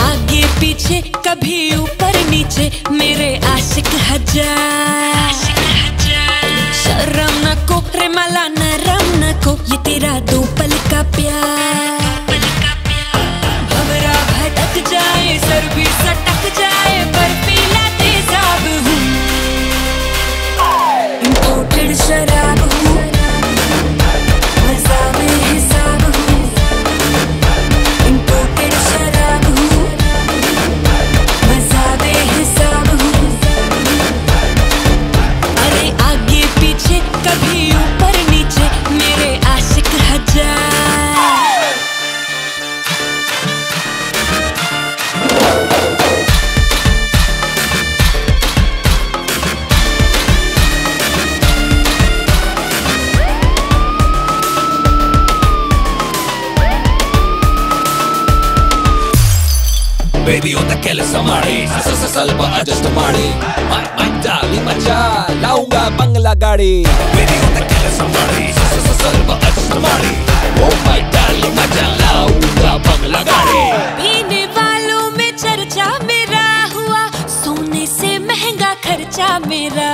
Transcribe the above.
आगे पीछे कभी ऊपर नीचे मेरे आशिक हज़ार। शर्म न को रे मला नरम न को ये तेरा दो ಬೇಬಿಯೋತ ಕೆಲಸ ಮಾಡಿ ಹಸಸ ಸ್ವಲ್ಪ ಅಡ್ಜಸ್ಟ್ ಮಾಡಿ ಮಜ್ಜಾ ಮಜ್ಜಾ ಲಾವುಂಗ ಬಂಗ್ಲಾ ಗಾಡಿ ಬೇಬಿಯೋತ ಕೆಲಸ ಮಾಡಿ ಹಸಸ ಸ್ವಲ್ಪ ಅಡ್ಜಸ್ಟ್ ಮಾಡಿ ಓ ಮಜ್ಜಾ ಮಜ್ಜಾ ಲಾವುಂಗ ಬಂಗ್ಲಾ ಗಾಡಿ पीने वालों में चर्चा मेरा हुआ सोने से महँगा खर्चा मेरा